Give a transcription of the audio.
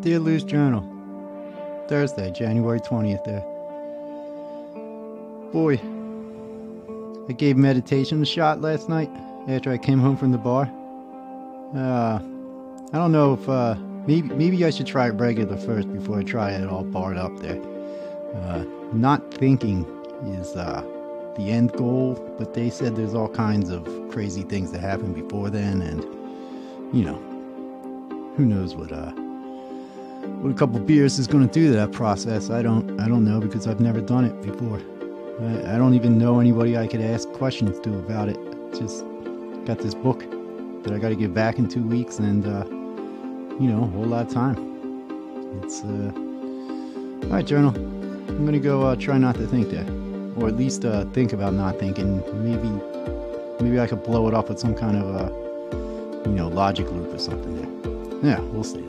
Dear Lou's Journal, Thursday, January 20th there. Boy, I gave meditation a shot last night after I came home from the bar. Uh, I don't know if, uh, maybe, maybe I should try it regular first before I try it all barred up there. Uh, not thinking is, uh, the end goal, but they said there's all kinds of crazy things that happen before then, and, you know, who knows what, uh, what a couple beers is going to do to that process. I don't, I don't know because I've never done it before. I, I don't even know anybody I could ask questions to about it. Just got this book that I got to get back in two weeks, and uh, you know, a whole lot of time. It's uh, all right, journal. I'm gonna go uh, try not to think there, or at least uh, think about not thinking. Maybe, maybe I could blow it up with some kind of uh, you know, logic loop or something there. Yeah, we'll see.